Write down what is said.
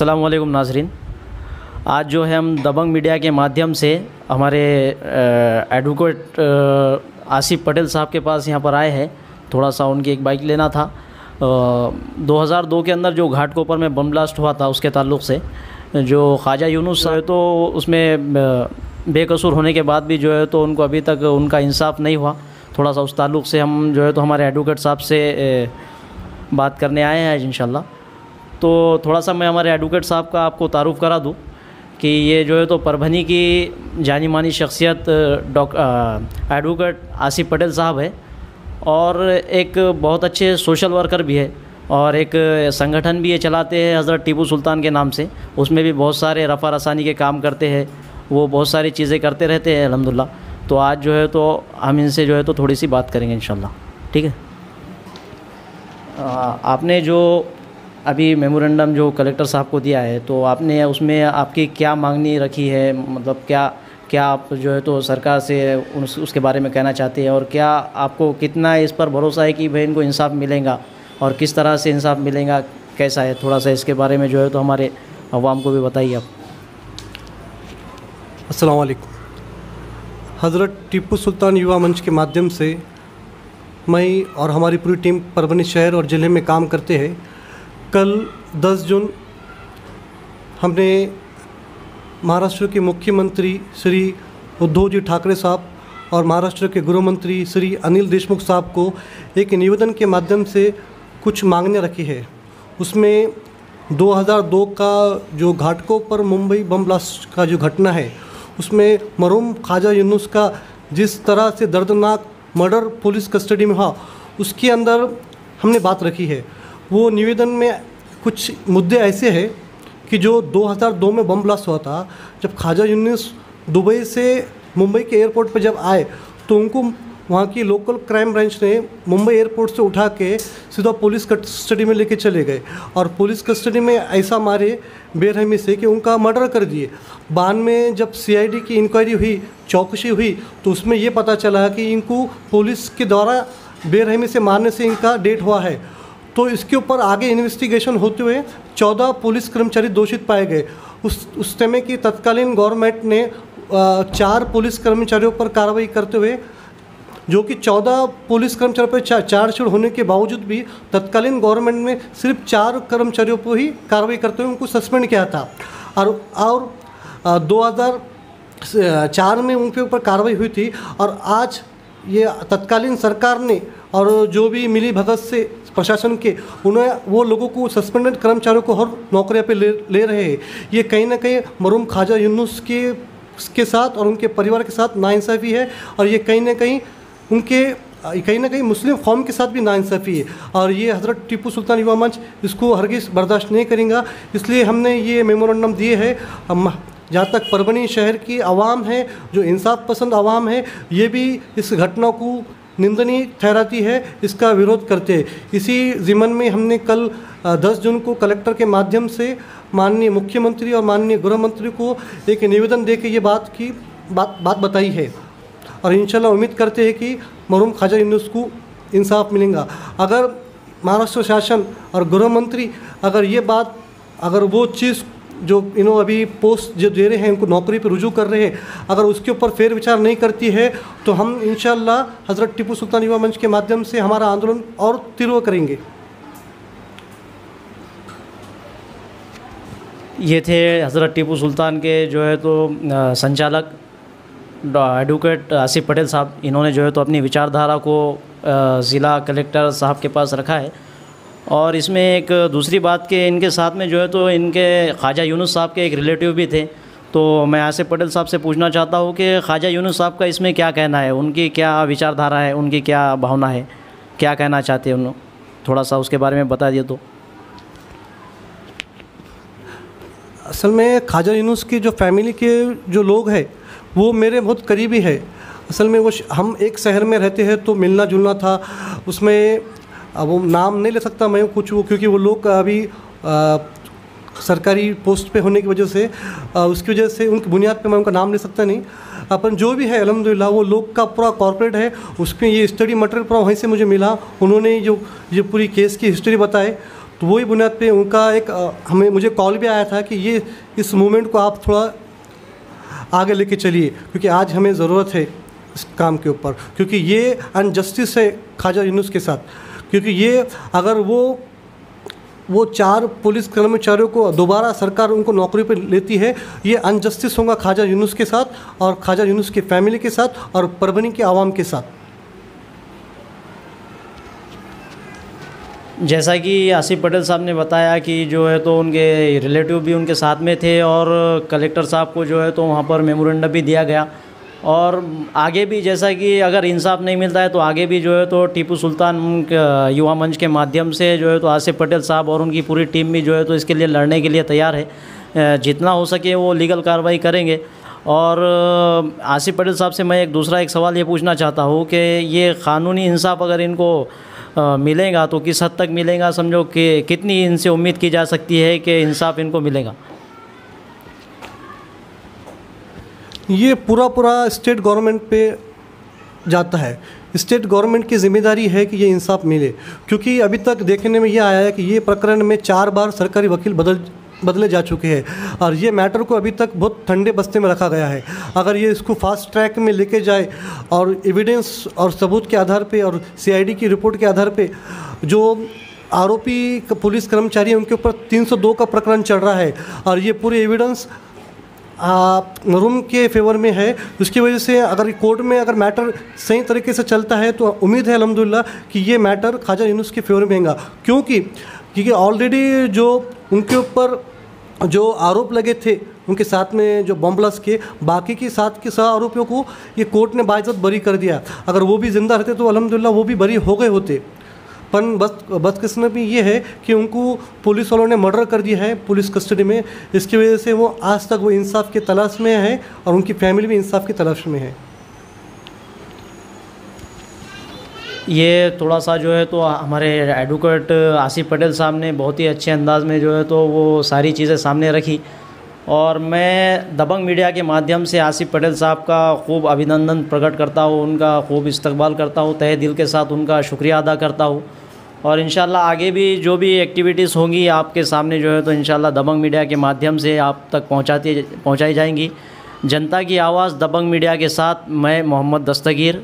वालेकुम नाजरीन। आज जो है हम दबंग मीडिया के माध्यम से हमारे एडवोकेट आसिफ पटेल साहब के पास यहाँ पर आए हैं। थोड़ा सा उनकी एक बाइक लेना था। हज़ार दो के अंदर जो घाटकोपर में बम ब्लास्ट हुआ था उसके ताल्लुक़ से, जो ख्वाजा यूनुस है तो उसमें बेकसूर होने के बाद भी जो है तो उनको अभी तक उनका इंसाफ नहीं हुआ। थोड़ा सा उस ताल्लुक़ से हम जो है तो हमारे एडवोकेट साहब से बात करने आए हैं आज इंशाल्लाह। तो थोड़ा सा मैं हमारे एडवोकेट साहब का आपको तारुफ़ करा दूँ कि ये जो है तो परभनी की जानी मानी शख्सियत डॉक एडवोकेट आसिफ पटेल साहब है और एक बहुत अच्छे सोशल वर्कर भी है और एक संगठन भी ये चलाते हैं हज़रत टीपू सुल्तान के नाम से। उसमें भी बहुत सारे रफ़ा रसानी के काम करते हैं, वो बहुत सारी चीज़ें करते रहते हैं, अलहमदिल्ला। तो आज जो है तो हम इनसे जो है तो थोड़ी सी बात करेंगे इन ठीक है? आपने जो अभी मेमोरेंडम जो कलेक्टर साहब को दिया है तो आपने उसमें आपकी क्या मांगनी रखी है? मतलब क्या क्या आप जो है तो सरकार से उस, उसके बारे में कहना चाहते हैं? और क्या आपको कितना इस पर भरोसा है कि भाई इनको इंसाफ मिलेगा? और किस तरह से इंसाफ मिलेगा? कैसा है? थोड़ा सा इसके बारे में जो है तो हमारे अवाम को भी बताइए आप। असलकुम हज़रत टीपू सुल्तान युवा मंच के माध्यम से मैं और हमारी पूरी टीम परभनी शहर और ज़िले में काम करते हैं। कल 10 जून हमने महाराष्ट्र के मुख्यमंत्री श्री उद्धव जी ठाकरे साहब और महाराष्ट्र के गृह मंत्री श्री अनिल देशमुख साहब को एक निवेदन के माध्यम से कुछ मांगने रखी है। उसमें 2002 का जो घाटकों पर मुंबई बम ब्लास्ट का जो घटना है, उसमें मरूम ख्वाजा यूनुस का जिस तरह से दर्दनाक मर्डर पुलिस कस्टडी में हुआ, उसके अंदर हमने बात रखी है। वो निवेदन में कुछ मुद्दे ऐसे हैं कि जो 2002 में बम ब्लास्ट हुआ था, जब ख्वाजा यूनिस दुबई से मुंबई के एयरपोर्ट पर जब आए तो उनको वहाँ की लोकल क्राइम ब्रांच ने मुंबई एयरपोर्ट से उठा के सीधा पुलिस कस्टडी में लेके चले गए और पुलिस कस्टडी में ऐसा मारे बेरहमी से कि उनका मर्डर कर दिए। बाद में जब सीआईडी की इंक्वायरी हुई, चौकसी हुई तो उसमें ये पता चला कि इनको पुलिस के द्वारा बेरहमी से मारने से इनका डेट हुआ है। तो इसके ऊपर आगे इन्वेस्टिगेशन होते हुए चौदह पुलिस कर्मचारी दोषित पाए गए। उस उस समय की तत्कालीन गवर्नमेंट ने चार पुलिस कर्मचारियों पर कार्रवाई करते हुए, जो कि चौदह पुलिस कर्मचारियों पर चार चार्जशीट होने के बावजूद भी तत्कालीन गवर्नमेंट में सिर्फ़ चार कर्मचारियों पर ही कार्रवाई करते हुए उनको सस्पेंड किया था। और और दो चार में उनके ऊपर कार्रवाई हुई थी। और आज ये तत्कालीन सरकार ने और जो भी मिली भगत से प्रशासन के, उन्हें वो लोगों को सस्पेंडेड कर्मचारियों को हर नौकरियाँ पे ले ले रहे हैं। ये कहीं ना कहीं मरूम ख्वाजा यूनुस के के साथ और उनके परिवार के साथ नाइंसाफ़ी है और ये कहीं ना कहीं उनके, कहीं ना कहीं मुस्लिम कौम के साथ भी नाइंसाफ़ी है। और ये हज़रत टीपू सुल्तान युवा मंच इसको हरगिज़ बर्दाश्त नहीं करेंगे। इसलिए हमने ये मेमोरेंडम दिए है। जहाँ तक परभनी शहर की आवाम है, जो इंसाफ पसंद आवाम है, ये भी इस घटना को निंदनीय ठहराती है, इसका विरोध करते। इसी ज़िमन में हमने कल 10 जून को कलेक्टर के माध्यम से माननीय मुख्यमंत्री और माननीय गृह मंत्री को एक निवेदन दे के ये बात की, बात बात बताई है। और इंशाल्लाह उम्मीद करते हैं कि मरूम खाजा यूनुस को इंसाफ मिलेगा। अगर महाराष्ट्र शासन और गृह मंत्री अगर ये बात, अगर वो चीज़ जो इन्हों अभी पोस्ट जो दे रहे हैं, उनको नौकरी पर रुजू कर रहे हैं, अगर उसके ऊपर फेर विचार नहीं करती है तो हम इन हज़रत टीपू सुल्तान युवा मंच के माध्यम से हमारा आंदोलन और तीव्र करेंगे। ये थे हज़रत टीपू सुल्तान के जो है तो संचालक एडवोकेट आसिफ पटेल साहब। इन्होंने जो है तो अपनी विचारधारा को ज़िला कलेक्टर साहब के पास रखा है। और इसमें एक दूसरी बात कि इनके साथ में जो है तो इनके ख्वाजा यूनुस साहब के एक रिलेटिव भी थे। तो मैं आसिफ पटेल साहब से पूछना चाहता हूँ कि ख्वाजा यूनुस साहब का इसमें क्या कहना है? उनकी क्या विचारधारा है? उनकी क्या भावना है? क्या कहना चाहते हैं उन थोड़ा सा उसके बारे में बता दिए तो। असल में ख्वाजा यूनुस की जो फैमिली के जो लोग हैं, वो मेरे बहुत करीबी है। असल में वो हम एक शहर में रहते हैं तो मिलना जुलना था। उसमें अब वो नाम नहीं ले सकता मैं कुछ वो क्योंकि वो लोग अभी आ, सरकारी पोस्ट पे होने की वजह से आ, उसकी वजह से उनकी बुनियाद पे मैं उनका नाम ले सकता नहीं। अपन जो भी है अलहमदिल्ला वो लोग का पूरा कॉरपोरेट है उसमें ये स्टडी मटेरियल पूरा वहीं से मुझे मिला। उन्होंने जो ये पूरी केस की हिस्ट्री बताए तो वही बुनियाद पे उनका एक हमें मुझे कॉल भी आया था कि ये इस मूवमेंट को आप थोड़ा आगे लेके चलिए क्योंकि आज हमें ज़रूरत है इस काम के ऊपर। क्योंकि ये अनजस्टिस है ख्वाजा यूनुस के साथ। क्योंकि ये अगर वो वो चार पुलिस कर्मचारियों को दोबारा सरकार उनको नौकरी पर लेती है, ये अनजस्टिस होगा ख्वाजा यूनुस के साथ और ख्वाजा यूनुस की फैमिली के साथ और परभनी के आवाम के साथ। जैसा कि आसिफ पटेल साहब ने बताया कि जो है तो उनके रिलेटिव भी उनके साथ में थे और कलेक्टर साहब को जो है तो वहाँ पर मेमोरेंडम भी दिया गया। और आगे भी जैसा कि अगर इंसाफ नहीं मिलता है तो आगे भी जो है तो टीपू सुल्तान युवा मंच के माध्यम से जो है तो आसिफ पटेल साहब और उनकी पूरी टीम भी जो है तो इसके लिए लड़ने के लिए तैयार है। जितना हो सके वो लीगल कार्रवाई करेंगे। और आसिफ पटेल साहब से मैं एक दूसरा एक सवाल ये पूछना चाहता हूँ कि ये क़ानूनी इंसाफ अगर इनको मिलेगा तो किस हद तक मिलेगा? समझो कि कितनी इनसे उम्मीद की जा सकती है कि इंसाफ इनको मिलेगा? ये पूरा पूरा स्टेट गवर्नमेंट पे जाता है। स्टेट गवर्नमेंट की ज़िम्मेदारी है कि ये इंसाफ मिले, क्योंकि अभी तक देखने में ये आया है कि ये प्रकरण में चार बार सरकारी वकील बदल, बदले जा चुके हैं और ये मैटर को अभी तक बहुत ठंडे बस्ते में रखा गया है। अगर ये इसको फास्ट ट्रैक में लेके जाए और एविडेंस और सबूत के आधार पे और सीआईडी की रिपोर्ट के आधार पे जो आरोपी पुलिस कर्मचारी उनके ऊपर 302 का प्रकरण चल रहा है और ये पूरे एविडेंस रूम के फेवर में है, उसकी वजह से अगर कोर्ट में अगर मैटर सही तरीके से चलता है तो उम्मीद है अलहमदिल्ला कि ये मैटर ख्वाजा यूनुस के फेवर में होगा। क्योंकि क्योंकि ऑलरेडी जो उनके ऊपर जो आरोप लगे थे, उनके साथ में जो बम ब्लास्ट के बाकी के साथ के सह आरोपियों को ये कोर्ट ने बाइज्जत बरी कर दिया। अगर वो भी ज़िंदा रहते तो अलहमदिल्ला वो भी बरी हो गए होते। पर बस, बदकिस्मती ये है कि उनको पुलिस वालों ने मर्डर कर दिया है पुलिस कस्टडी में। इसकी वजह से वो आज तक वो इंसाफ की तलाश में है और उनकी फैमिली भी इंसाफ की तलाश में है। ये थोड़ा सा जो है तो हमारे एडवोकेट आसिफ पटेल साहब ने बहुत ही अच्छे अंदाज में जो है तो वो सारी चीज़ें सामने रखी। और मैं दबंग मीडिया के माध्यम से आसिफ पटेल साहब का खूब अभिनंदन प्रकट करता हूँ, उनका खूब इस्तकबाल करता हूँ, तहे दिल के साथ उनका शुक्रिया अदा करता हूँ। और इन आगे भी जो भी एक्टिविटीज़ होंगी आपके सामने जो है तो इन दबंग मीडिया के माध्यम से आप तक पहुँचाती, पहुँचाई जाएँगी। जनता की आवाज़ दबंग मीडिया के साथ, मैं मोहम्मद दस्तगीर।